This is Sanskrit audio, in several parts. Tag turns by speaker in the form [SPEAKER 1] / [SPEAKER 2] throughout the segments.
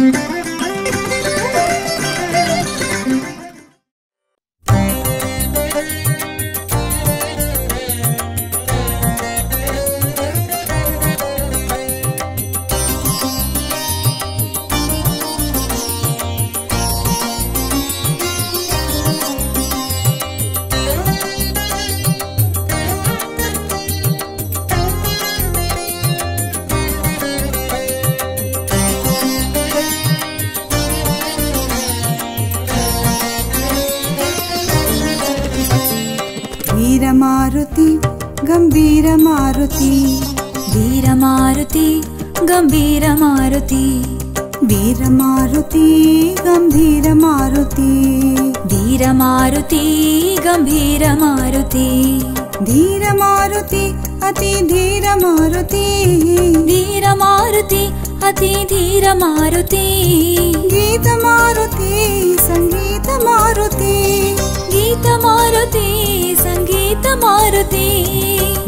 [SPEAKER 1] वीरमारुति
[SPEAKER 2] वीरमारुति गम्भीरमारुति
[SPEAKER 1] धीरमारुति अति धीरमारुति।
[SPEAKER 2] धीरमारुति अति धीरमारुति।
[SPEAKER 1] गीतमारुति सङ्गीतमारुति
[SPEAKER 2] गीतमारुति सङ्गीतमारुति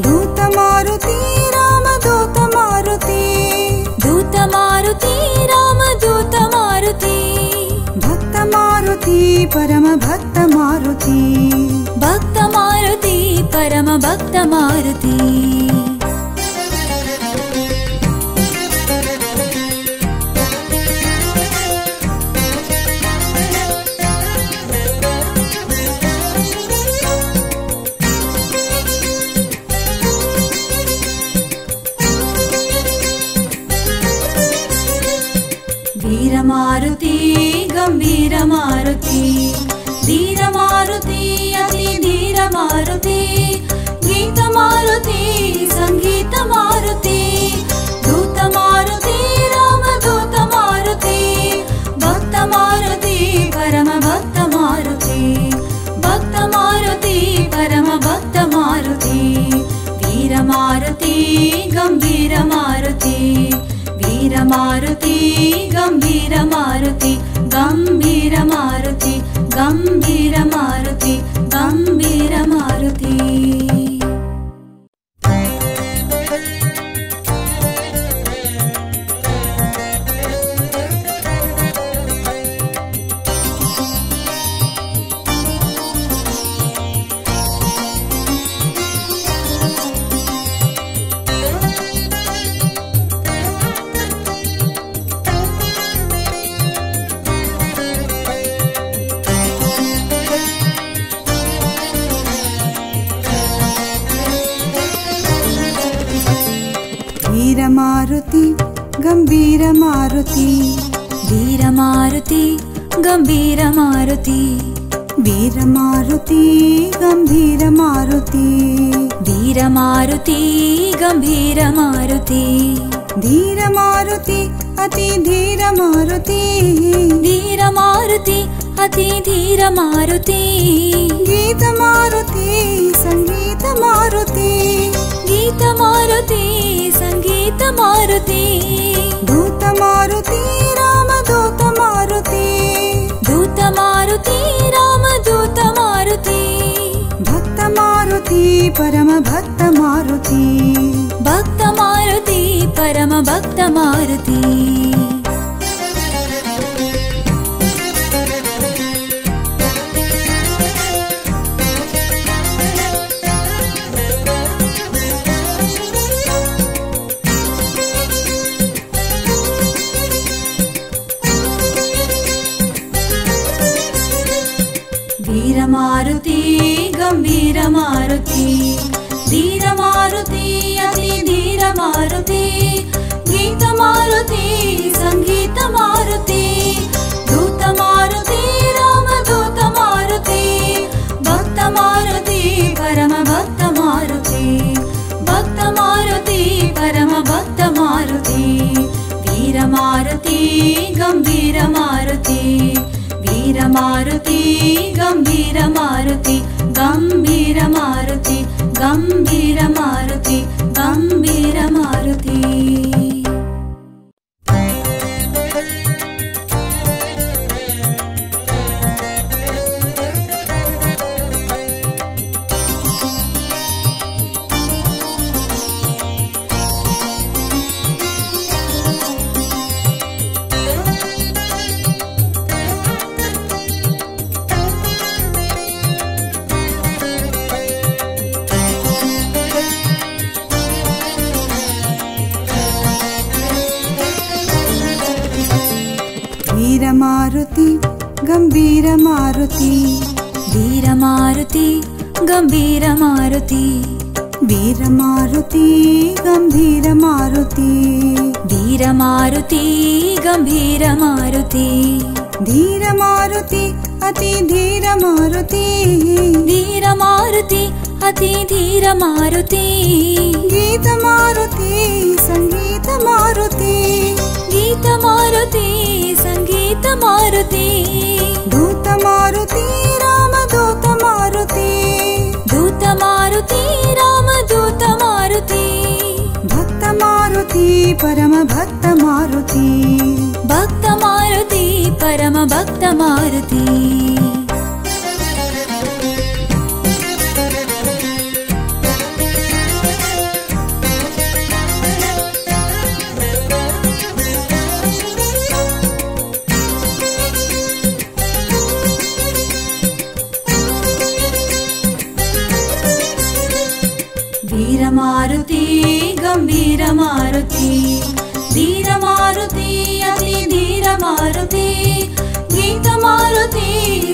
[SPEAKER 1] दूतमारुति रामदूतमारुति
[SPEAKER 2] दूतमारुति रामदूतमारुति
[SPEAKER 1] भक्तमारुति परमभक्तमारुति
[SPEAKER 2] भक्तमारुति परमभक्तमारुति वीरमारुति गम्भीरमारुति धीरमारुति अति धीरमारुति गीतमारुति सङ्गीतमारुति दूतमारुति रामदूतमारुति भक्तमारुति परमभक्तमारुति भक्तमारुति परमभक्तमारुति वीरमारुति गम्भीरमारुति वीरमारुति गम्भीरमारुति गम्भीरमारुति गम्भीरमारुति गम्भीरमारुति
[SPEAKER 1] गम्भीरमारुति
[SPEAKER 2] वीरमारुति गम्भीरमारुति
[SPEAKER 1] वीरमारुति गम्भीरमारुति धीरमारुति अति धीरमारुति
[SPEAKER 2] धीरमारुति अति धीरमारुति
[SPEAKER 1] गीतमारुति सङ्गीतमारुति
[SPEAKER 2] गीतमारुति सङ्गीतमारुति
[SPEAKER 1] दूतमारुति रामदूतमारुति
[SPEAKER 2] दूतमारुति रामदूतमारुति
[SPEAKER 1] भक्तमारुति परमभक्तमारुति
[SPEAKER 2] भक्तमारुति परमभक्तमारुति वीरमारुति गम्भीरमारुति धीरमारुति अति धीरमारुति। गीतमारुति सङ्गीतमारुति दूतमारुति रामदूतमारुति भक्तमारुति परमभक्तमारुति। भक्तमारुति परमभक्तमारुति। वीरमारुति गम्भीरमारुति वीरमारुति गम्भीरमारुति गम्भीरमारुति गम्भीरमारुति गम्भीरमारुति
[SPEAKER 1] गम्भीरमारुति
[SPEAKER 2] वीरमारुति गम्भीरमारुति
[SPEAKER 1] वीरमारुति गम्भीरमारुति धीरमारुति अति धीरमारुति
[SPEAKER 2] वीरमारुति अति धीरमारुति
[SPEAKER 1] गीतमारुति सङ्गीतमारुति
[SPEAKER 2] गीतमारुति सङ्गीतमारुति
[SPEAKER 1] दूतमारुति
[SPEAKER 2] दूतमारुति रामदूतमारुति
[SPEAKER 1] भक्तमारुति परमभक्तमारुति
[SPEAKER 2] भक्तमारुति परमभक्तमारुति अति धीरमारुति गीतमारुति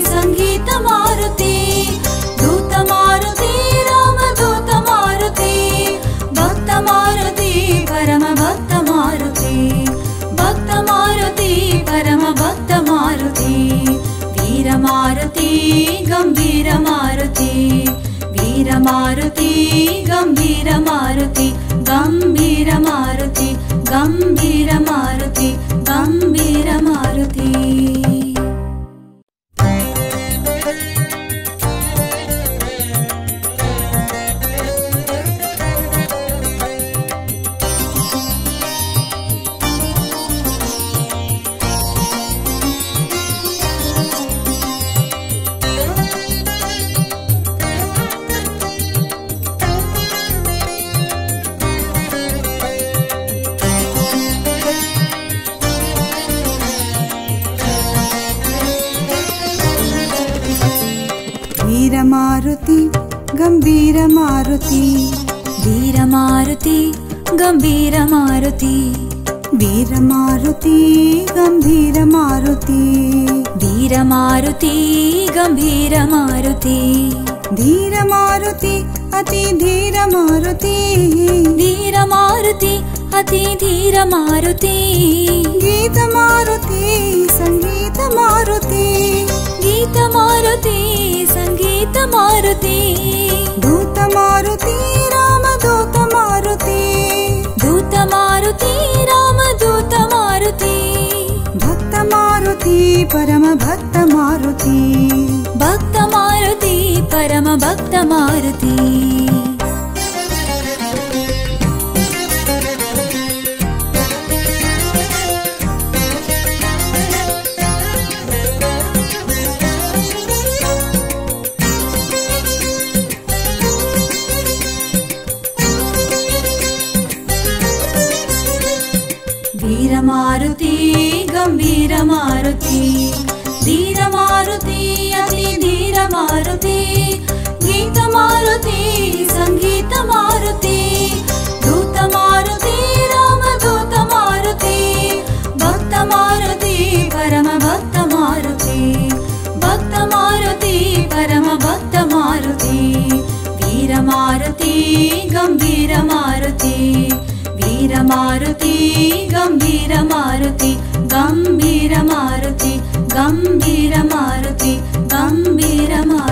[SPEAKER 2] सङ्गीतमारुति दूतमारुति रामदूतमारुति भक्तमारुति परमभक्तमारुति भक्तमारुति परमभक्तमारुति वीरमारुति गम्भीरमारुति वीरमारुति गम्भीरमारुति गम्भीरमारुति गम्भीरमारुति गम्भीरमारुति
[SPEAKER 1] गम्भीरमारुति
[SPEAKER 2] वीरमारुति गम्भीरमारुति
[SPEAKER 1] वीरमारुति गम्भीरमारुति धीरमारुति अति धीरमारुति
[SPEAKER 2] धीरमारुति अति धीरमारुति
[SPEAKER 1] गीतमारुति परमभक्तमारुति।
[SPEAKER 2] भक्तमारुति परमभक्तमारुति गम्भीरमारुति वीरमारुति गम्भीरमारुति गम्भीरमारुति गम्भीरमारुति गम्भीरमारुति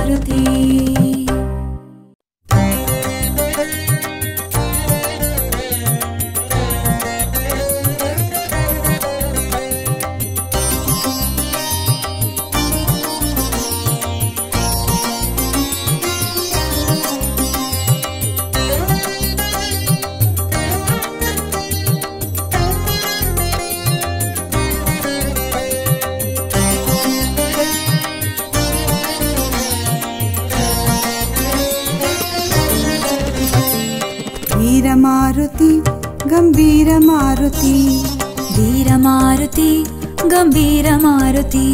[SPEAKER 2] गम्भीरमारुति
[SPEAKER 1] वीरमारुति गम्भीरमारुति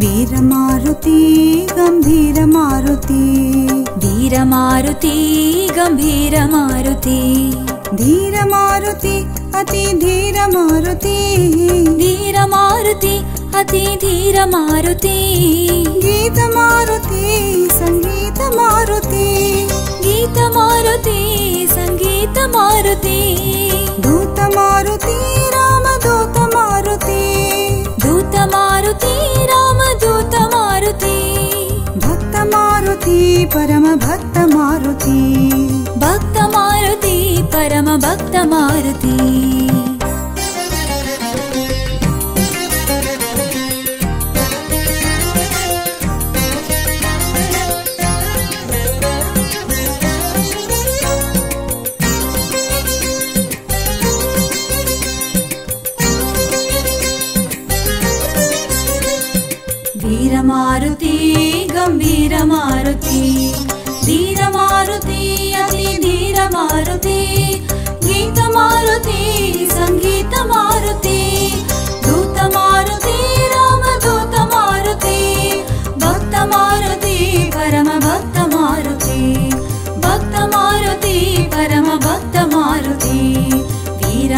[SPEAKER 2] वीरमारुति गम्भीरमारुति
[SPEAKER 1] वीरमारुति गम्भीरमारुति धीरमारुति अति धीरमारुति
[SPEAKER 2] धीरमारुति अति धीर मारुति
[SPEAKER 1] गीत मारुति सङ्गीत परम भक्त मारुति।
[SPEAKER 2] भक्त मारुति परम भक्त मारुति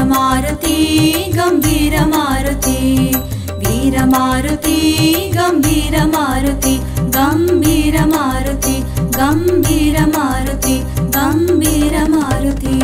[SPEAKER 2] वीरमारुति गम्भीरमारुति वीरमारुति गम्भीरमारुति गम्भीरमारुति गम्भीरमारुति गम्भीरमारुति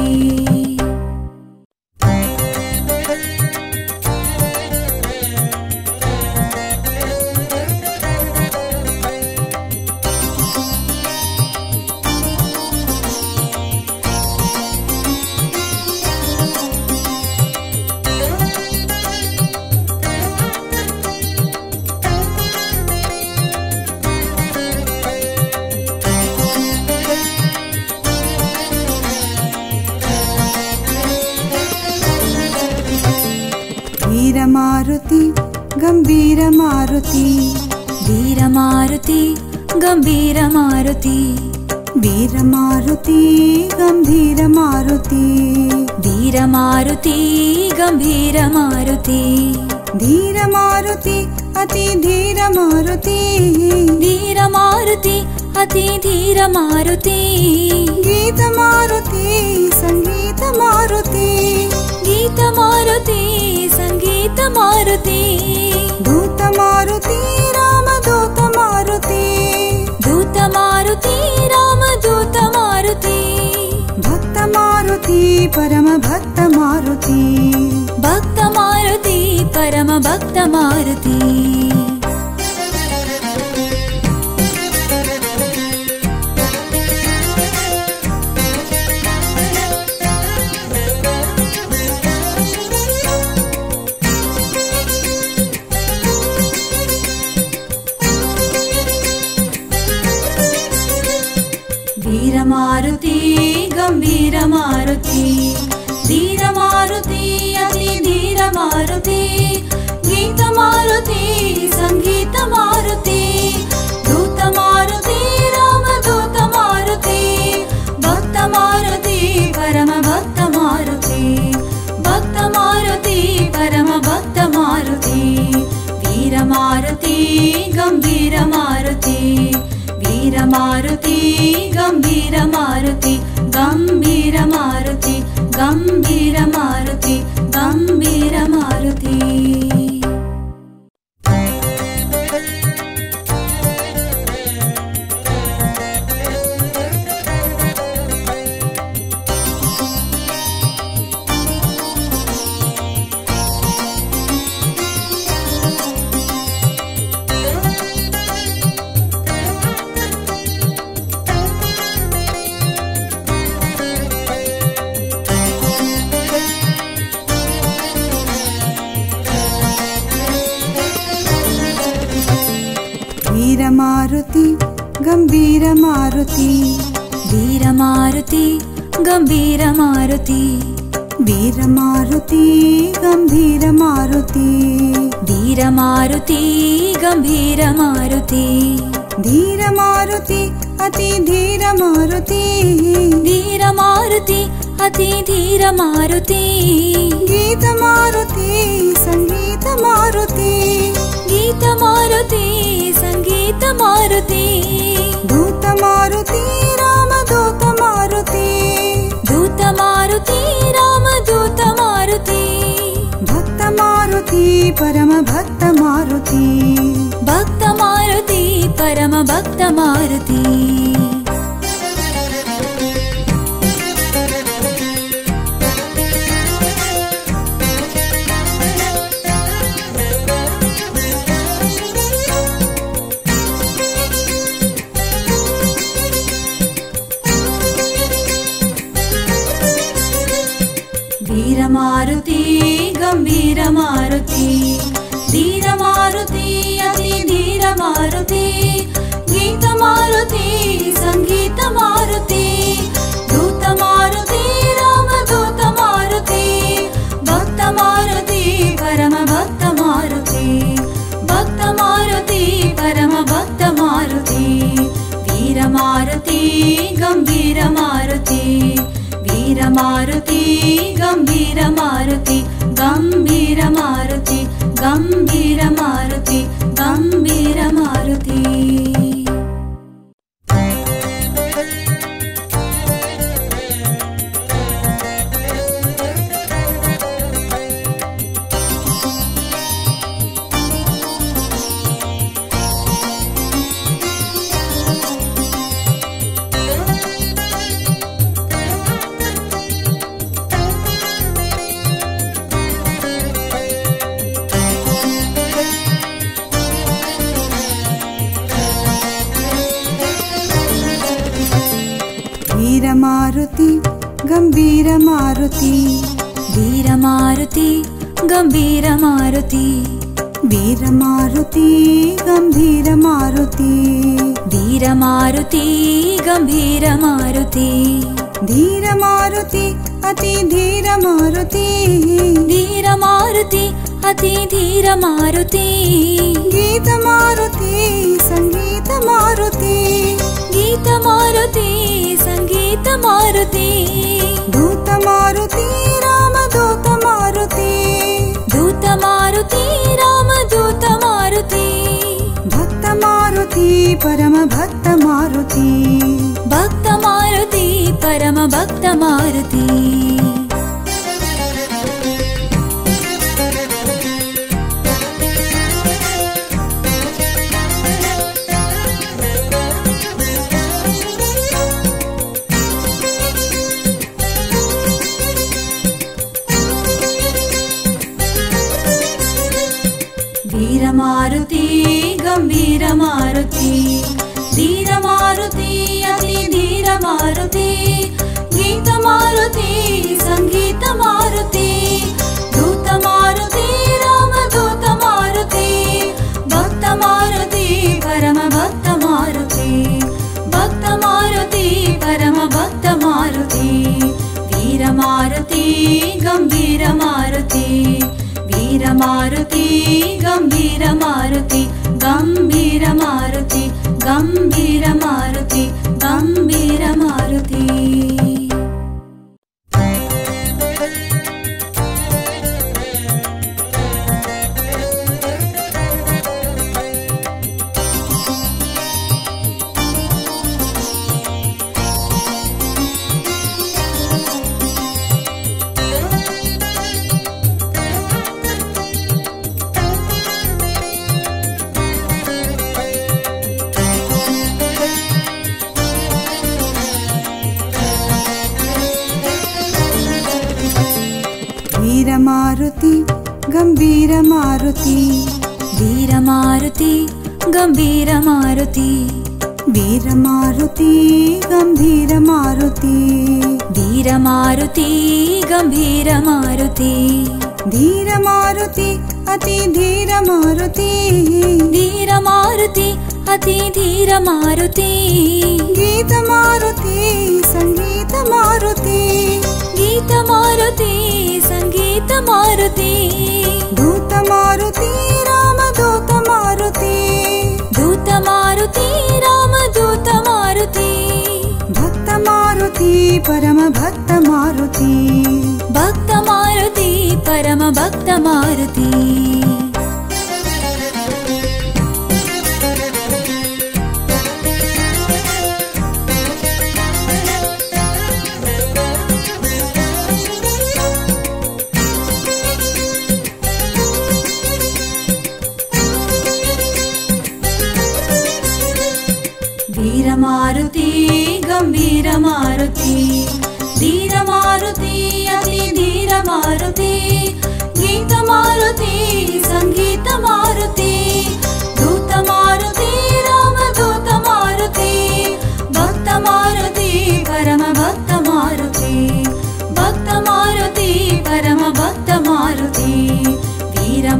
[SPEAKER 1] वीरमारुति गम्भीरमारुति
[SPEAKER 2] वीरमारुति गम्भीरमारुति
[SPEAKER 1] वीरमारुति गम्भीरमारुति
[SPEAKER 2] वीरमारुति गम्भीरमारुति
[SPEAKER 1] धीरमारुति अति धीरमारुति
[SPEAKER 2] धीरमारुति अति धीरमारुति
[SPEAKER 1] गीतमारुति सङ्गीतमारुति
[SPEAKER 2] गीतमारुति सङ्गीतमारुति
[SPEAKER 1] दूतमारुति रामदूतमारुति
[SPEAKER 2] दूतमारुति रामदूतमारुति
[SPEAKER 1] भक्तमारुति परम भक्तमारुति
[SPEAKER 2] भक्तमारुति परम भक्तमारुति वीरमारुति गम्भीरमारुति वीरमारुति गम्भीरमारुति गम्भीरमारुति गम्भीरमारुति गम्भीरमारुति
[SPEAKER 1] वीरमारुति गम्भीरमारुति
[SPEAKER 2] वीरमारुति गम्भीरमारुति
[SPEAKER 1] वीरमारुति गम्भीरमारुति
[SPEAKER 2] वीरमारुति गम्भीरमारुति
[SPEAKER 1] धीरमारुति अति धीरमारुति
[SPEAKER 2] धीरमारुति अति धीरमारुति
[SPEAKER 1] गीतमारुति सङ्गीतमारुति
[SPEAKER 2] सङ्गीतमारुति
[SPEAKER 1] दूतमारुति रामदूतमारुति
[SPEAKER 2] दूतमारुति रामदूतमारुति
[SPEAKER 1] भक्तमारुति परम भक्त मारुति
[SPEAKER 2] भक्त मारुति परम भक्त मारुति गम्भीरमारुति वीरमारुति गम्भीरमारुति गम्भीरमारुति गम्भीरमारुति गम्भीरमारुति
[SPEAKER 1] वीरमारुति गम्भीरमारुति
[SPEAKER 2] वीरमारुति गम्भीरमारुति
[SPEAKER 1] वीरमारुति गम्भीरमारुति
[SPEAKER 2] वीरमारुति गम्भीरमारुति
[SPEAKER 1] धीरमारुति अति धीरमारुति
[SPEAKER 2] धीरमारुति अति धीरमारुति
[SPEAKER 1] गीतमारुति सङ्गीतमारुति
[SPEAKER 2] गीतमारुति सङ्गीतमारुति
[SPEAKER 1] दूतमारुति रामदूतमारुति
[SPEAKER 2] दूतमारुति रामदूतमारुति
[SPEAKER 1] भक्तमारुति परमभक्तमारुति
[SPEAKER 2] भक्तमारुति परमभक्तमारुति वीरमारुति वीरमारुति गम्भीरमारुति वीरमारुति गम्भीरमारुति गम्भीरमारुति गम्भीरमारुति गम्भीरमारुति
[SPEAKER 1] गम्भीरमारुति
[SPEAKER 2] वीरमारुति गम्भीरमारुति
[SPEAKER 1] वीरमारुति गम्भीरमारुति
[SPEAKER 2] वीरमारुति गम्भीरमारुति
[SPEAKER 1] धीरमारुति अति धीरमारुति
[SPEAKER 2] धीरमारुति अति धीरमारुति
[SPEAKER 1] गीतमारुति सङ्गीतमारुति
[SPEAKER 2] गीतमारुति सङ्गीतमारुति
[SPEAKER 1] दूतमारुति रामदूतमारुति
[SPEAKER 2] दूतमारुति। रामदूतमारुति
[SPEAKER 1] भक्तमारुति परमभक्तमारुति
[SPEAKER 2] भक्तमारुति। परमभक्तमारुति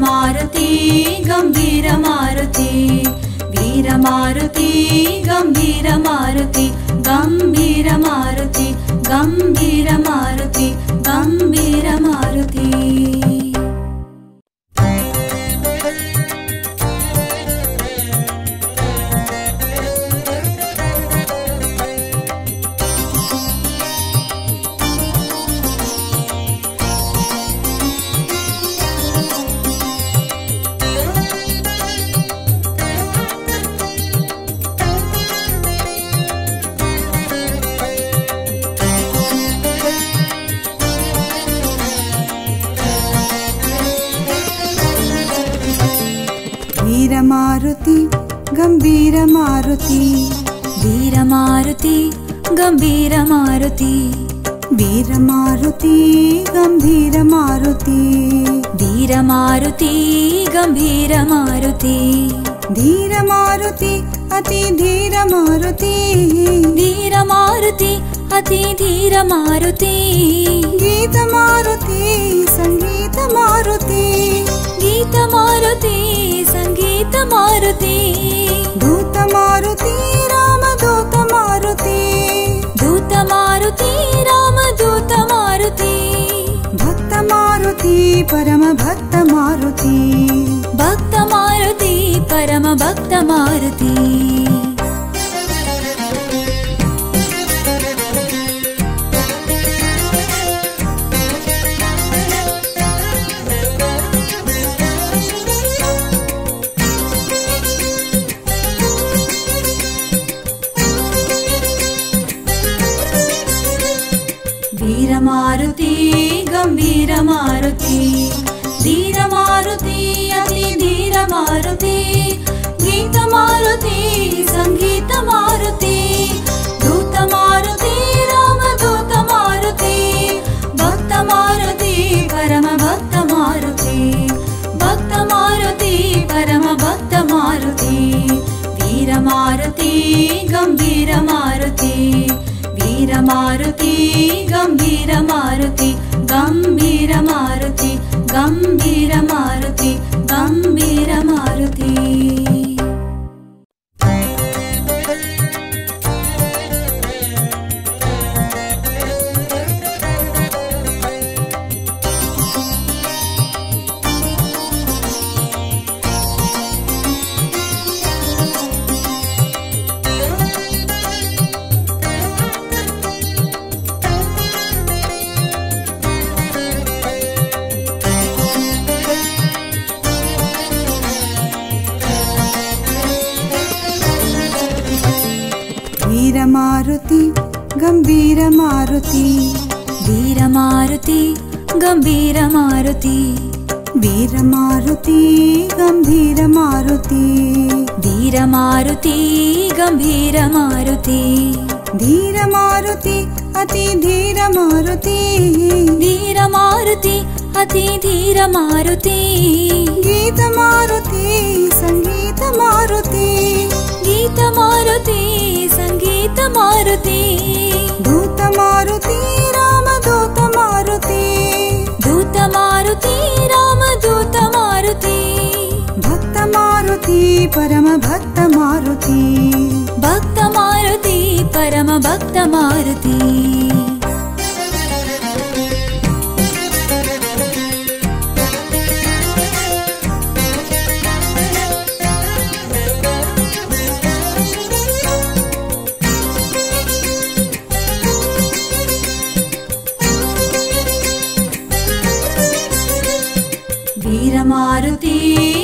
[SPEAKER 2] वीरमारुति गम्भीरमारुति वीरमारुति गम्भीरमारुति गम्भीरमारुति गम्भीरमारुति गम्भीरमारुति
[SPEAKER 1] वीरमारुति
[SPEAKER 2] वीरमारुति गम्भीरमारुति
[SPEAKER 1] वीरमारुति गम्भीरमारुति धीरमारुति अति धीरमारुति
[SPEAKER 2] धीरमारुति अति धीरमारुति
[SPEAKER 1] गीतमारुति सङ्गीतमारुति
[SPEAKER 2] गीतमारुति सङ्गीतमारुति
[SPEAKER 1] दूतमारुति रामदूतमारुति
[SPEAKER 2] दूतमारुति रामदूतमारुति
[SPEAKER 1] भक्तमारुति परमभक्तमारुति
[SPEAKER 2] भक्तमारुति परमभक्तमारुति वीरमारुति भक्तमारुति परमभक्तमारुति भक्तमारुति परमभक्तमारुति वीरमारुति गम्भीरमारुति वीरमारुति गम्भीरमारुति गम्भीरमारुति गम्भीरमारुति गम्भीरमारुति
[SPEAKER 1] वीरमारुति गम्भीरमारुति धीरमारुति अति धीरमारुति।
[SPEAKER 2] धीरमारुति अति धीरमारुति।
[SPEAKER 1] गीतमारुति सङ्गीतमारुति
[SPEAKER 2] गीतमारुति सङ्गीतमारुति
[SPEAKER 1] दूतमारुति रामदूतमारुति
[SPEAKER 2] दूतमारुति रामदूतमारुति
[SPEAKER 1] भक्तमारुति परमभक्तमारुति
[SPEAKER 2] भक्तमारुति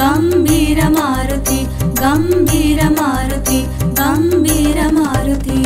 [SPEAKER 2] मारुति गम्भीर मारुति गम्भीर मारुति